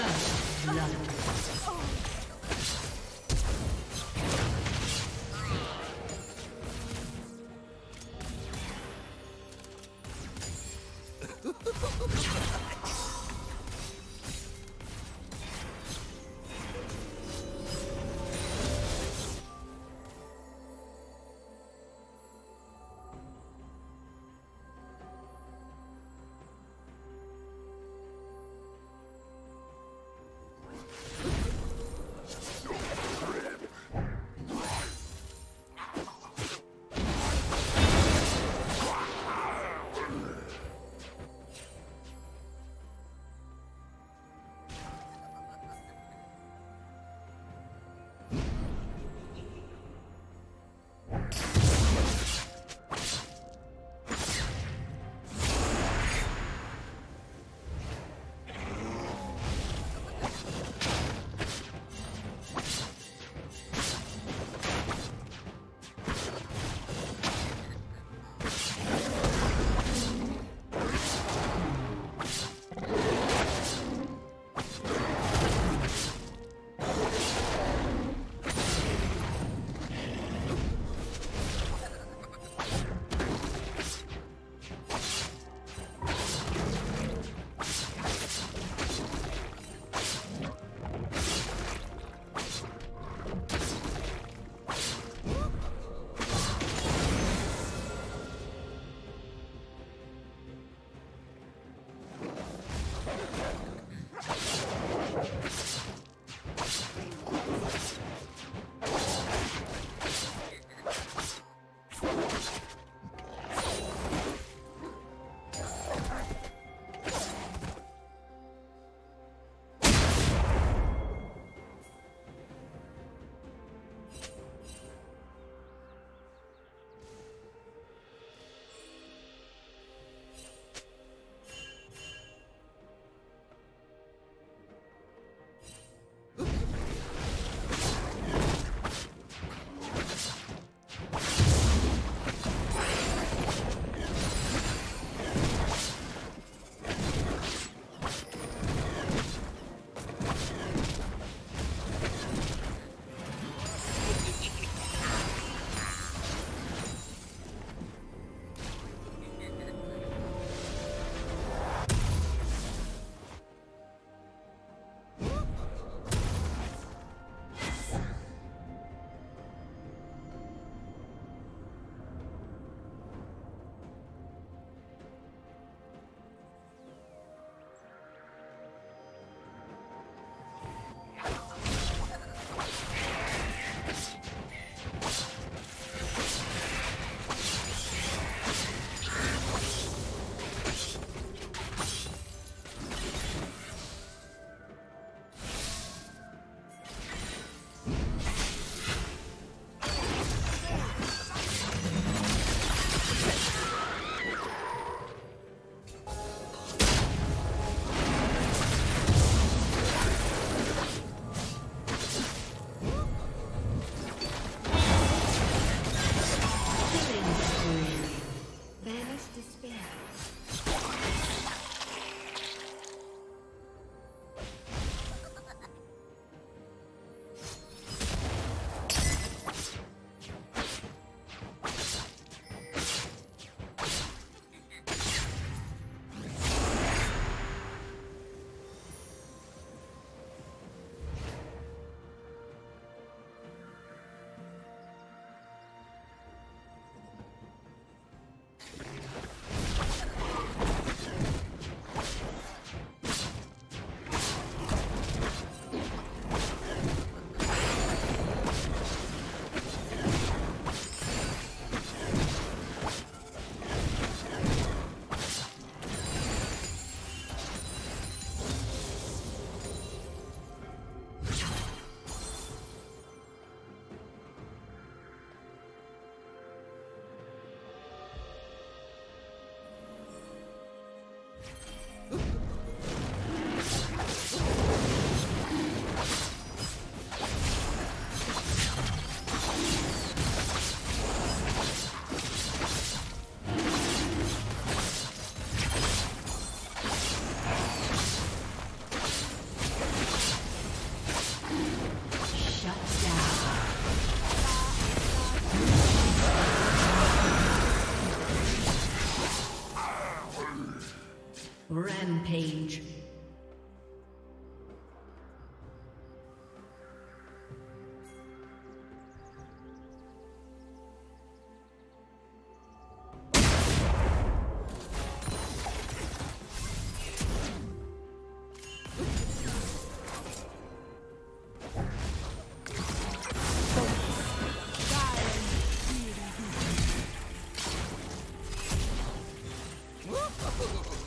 First blood. Rampage. Whoop!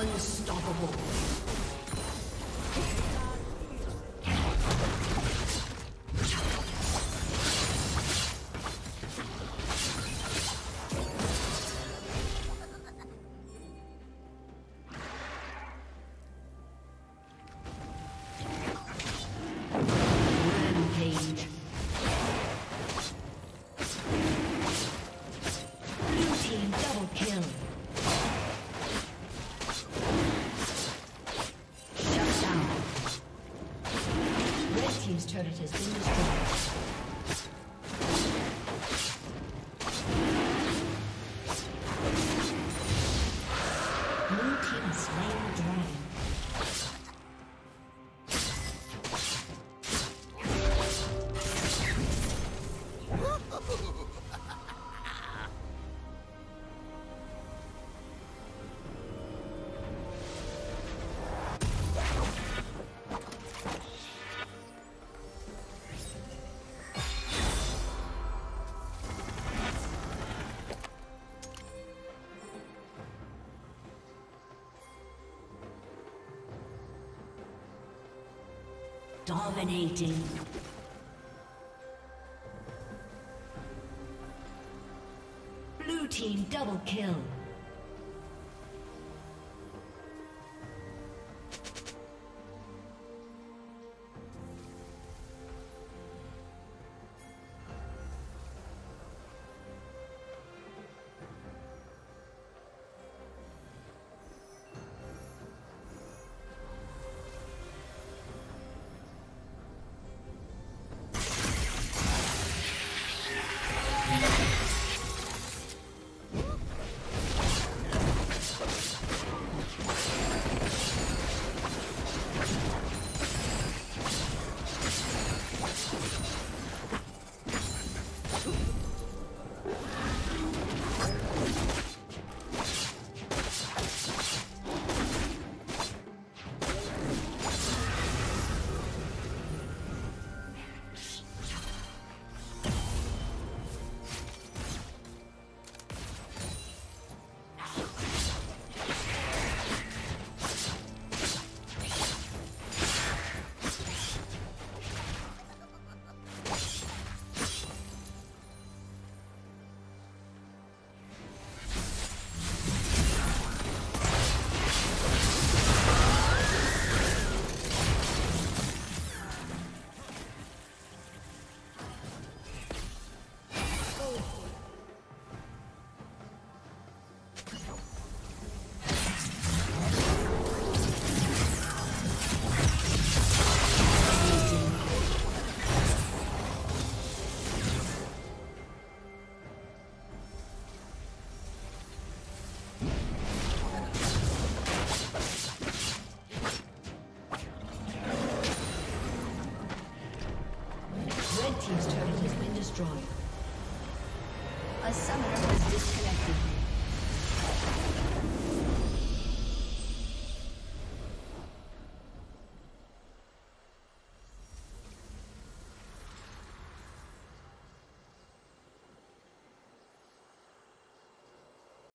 Unstoppable. Dominating. Team double kill. A summoner.